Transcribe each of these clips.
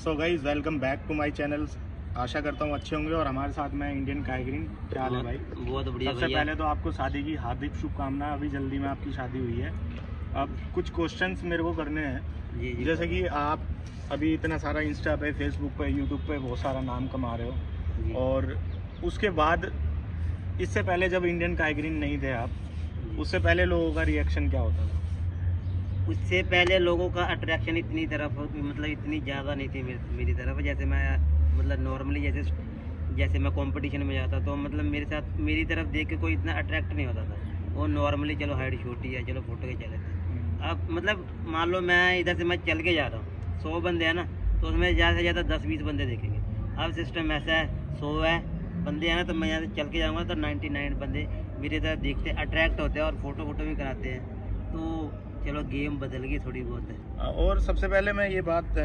So guys welcome back to my channel आशा करता हूँ अच्छे होंगे और हमारे साथ में इंडियन काइग्रीन क्या हाल है भाई? बहुत बढ़िया सबसे पहले तो आपको शादी की हार्दिक शुभकामनाएँ अभी जल्दी में आपकी शादी हुई है। अब कुछ क्वेश्चंस मेरे को करने हैं। जैसे कि आप अभी इतना सारा इंस्टा पे फेसबुक पे यूट्यूब पे बहुत सारा नाम कमा रहे हो। और उसके बाद इससे पहले जब इंडियन काइग्रीन नहीं थे आप उससे पहले लोगों का रिएक्शन क्या होता था? उससे पहले लोगों का अट्रैक्शन इतनी तरफ़ मतलब इतनी ज़्यादा नहीं थी मेरी तरफ़। जैसे मैं मतलब नॉर्मली जैसे जैसे मैं कंपटीशन में जाता तो मतलब मेरे साथ, मेरी तरफ़ देख के कोई इतना अट्रैक्ट नहीं होता था। वो नॉर्मली चलो हाइट छोटी है, चलो फ़ोटो के चले थे अब मतलब मान लो मैं इधर से, मैं चल के जा रहा हूँ, सौ बंदे हैं ना तो उसमें ज़्यादा से ज़्यादा दस बीस बंदे देखेंगे। अब सिस्टम ऐसा है, सौ है, बंदे हैं ना तो मैं यहाँ से चल के जाऊँगा तो नाइन्टी नाइन बंदे मेरे तरफ़ देखते अट्रैक्ट होते हैं और फ़ोटो वोटो भी कराते हैं। तो चलो गेम बदल गई थोड़ी बहुत है। और सबसे पहले मैं ये बात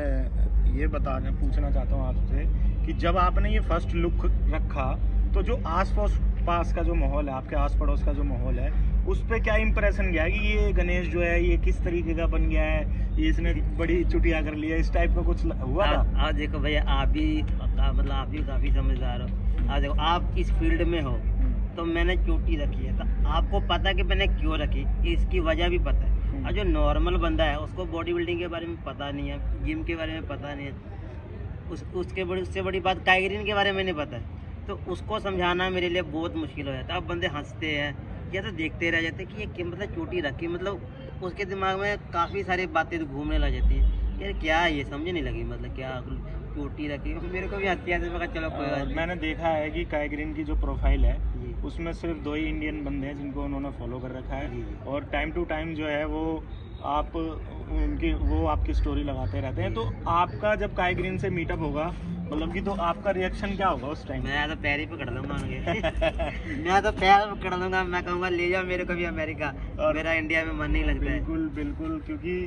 ये बता पूछना चाहता हूँ आपसे कि जब आपने ये फ़र्स्ट लुक रखा तो जो आस पास पास का जो माहौल है आपके आस पड़ोस का जो माहौल है उस पर क्या इम्प्रेशन गया कि ये गणेश जो है ये किस तरीके का बन गया है ये इसने बड़ी चुटिया कर लिया इस टाइप का कुछ हुआ था? आप आप देखो भैया आप भी मतलब आप भी काफ़ी समझदार हो। आप देखो आप इस फ़ील्ड में हो तो मैंने चोटी रखी है तो आपको पता कि मैंने क्यों रखी? इसकी वजह भी पता है। और जो नॉर्मल बंदा है, उसको बॉडी बिल्डिंग के बारे में पता नहीं है जिम के बारे में पता नहीं है। उस, उसके बड़ी, उससे बड़ी बात टाइगरिन के बारे में नहीं पता है। तो उसको समझाना मेरे लिए बहुत मुश्किल हो जाता है। अब बंदे हँसते हैं, या तो देखते रह जाते कि ये मतलब चोटी रखी मतलब उसके दिमाग में काफ़ी सारी बातें घूमने लग जाती है। यार क्या ये? समझ नहीं लगी मतलब क्या चोटी रखी मेरे को भी हँसी आती है मैं चलो कोई बात। मैंने देखा है कि काइग्रीन की जो प्रोफ़ाइल है उसमें सिर्फ़ दो ही इंडियन बंदे हैं जिनको उन्होंने फॉलो कर रखा है। और टाइम टू टाइम जो है वो आप उनकी वो आपकी स्टोरी लगाते रहते हैं। तो आपका जब काइग्रीन से मीटअप होगा मतलब कि तो आपका रिएक्शन क्या होगा उस टाइम मैं तो पैर ही पकड़ लूँगा उनके। मैं तो पैर पकड़ लूँगा मैं कहूँगा ले जाओ मेरे को भी अमेरिका और- मेरा इंडिया में मन नहीं लगता है। बिल्कुल बिल्कुल क्योंकि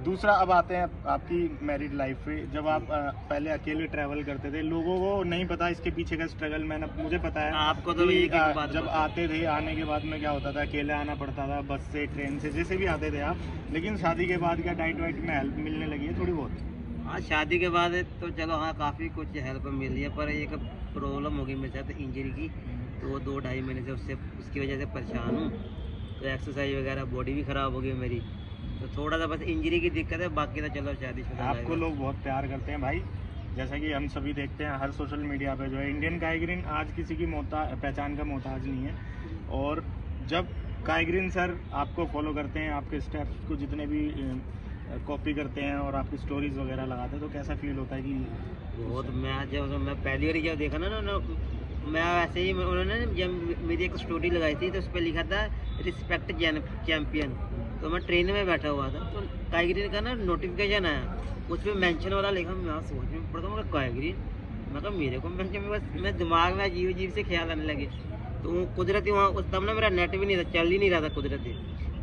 दूसरा अब आते हैं आपकी मैरिड लाइफ पे। जब आप पहले अकेले ट्रैवल करते थे लोगों को नहीं पता इसके पीछे का स्ट्रगल मैंने मुझे पता है आपको तो एक एक बात जब आते थे आने के बाद में क्या होता था अकेले आना पड़ता था बस से ट्रेन से जैसे भी आते थे आप लेकिन शादी के बाद क्या डाइट वाइट में हेल्प मिलने लगी है थोड़ी बहुत। हाँ शादी के बाद तो चलो हाँ काफ़ी कुछ हेल्प मिल रही है पर एक प्रॉब्लम हो गई मेरे साथ इंजरी की। तो वो दो ढाई महीने से उससे उसकी वजह से परेशान हूँ। तो एक्सरसाइज वगैरह बॉडी भी ख़राब हो गई मेरी। तो थोड़ा सा बस इंजरी की दिक्कत है बाकी तो चलो शादी आपको लोग बहुत प्यार करते हैं भाई। जैसा कि हम सभी देखते हैं हर सोशल मीडिया पे जो है इंडियन काइग्रीन आज किसी की मोहता पहचान का मोहताज नहीं है। और जब काइग्रीन सर आपको फॉलो करते हैं आपके स्टेप्स को जितने भी कॉपी करते हैं और आपकी स्टोरीज वगैरह लगाते हैं तो कैसा फील होता है कि बहुत मैं जब मैं पहली बार जब देखा ना ना मैं वैसे ही उन्होंने जब मेरी एक स्टोरी लगाई थी तो उस पर लिखा था रिस्पेक्ट चैंपियन तो मैं ट्रेन में बैठा हुआ था तो टाइगरीन का ना नोटिफिकेशन आया। उस पर मैंशन वाला लिखा मैं सोच में पड़ा मैं टाइगरीन मैं कहा मेरे को मैंशन में बस मैं दिमाग में अजीब अजीब से ख्याल आने लगे। तो वो कुदरती वहाँ उस तब ना मेरा नेट भी नहीं था चल ही नहीं रहा था कुदरती।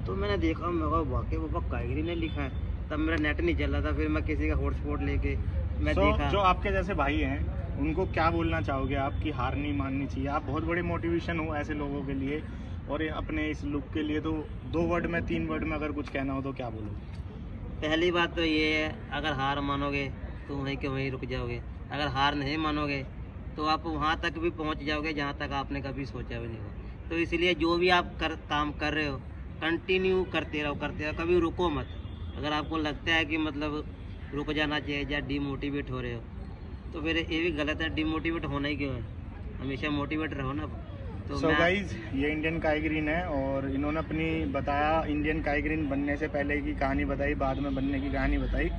तो मैंने देखा मैं कहा वाकई पापा कायगरी ने लिखा है। तब मेरा नेट नहीं चल रहा था फिर मैं किसी का हॉटस्पॉट लेके मैं So, देखा। जो आपके जैसे भाई हैं उनको क्या बोलना चाहोगे आपकी हार नहीं माननी चाहिए? आप बहुत बड़े मोटिवेशन हो ऐसे लोगों के लिए। और अपने इस लुक के लिए तो दो वर्ड में, तीन वर्ड में अगर कुछ कहना हो तो क्या बोलोगे? पहली बात तो ये है, अगर हार मानोगे तो वहीं के वहीं रुक जाओगे। अगर हार नहीं मानोगे तो आप वहाँ तक भी पहुँच जाओगे, जहाँ तक आपने कभी सोचा भी नहीं हो तो इसलिए जो भी आप कर, काम कर रहे हो कंटिन्यू करते रहो करते रहो, कभी रुको मत। अगर आपको लगता है कि मतलब रुक जाना चाहिए या डिमोटिवेट हो रहे हो तो फिर ये भी गलत है डिमोटिवेट होना ही क्यों है? हमेशा मोटिवेट रहो ना तो सो मैं- गाइज़ ये इंडियन काइग्रीन है और इन्होंने अपनी बताया इंडियन काइग्रीन बनने से पहले की कहानी बताई बाद में बनने की कहानी बताई।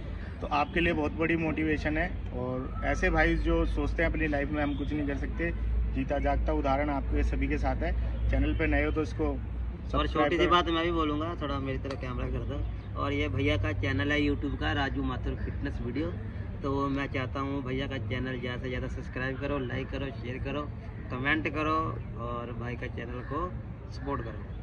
तो आपके लिए बहुत बड़ी मोटिवेशन है और ऐसे भाई जो सोचते हैं अपनी लाइफ में हम कुछ नहीं कर सकते। जीता जागता उदाहरण आपके सभी के साथ है। चैनल पे नए हो तो इसको और छोटी सी बात मैं भी बोलूँगा थोड़ा मेरी तरह कैमरा कर दो और ये भैया का चैनल है यूट्यूब का राजू माथुर फिटनेस वीडियो तो मैं चाहता हूँ भैया का चैनल ज़्यादा से ज़्यादा सब्सक्राइब करो लाइक करो शेयर करो। कमेंट करो और भाई का चैनल को सपोर्ट करो।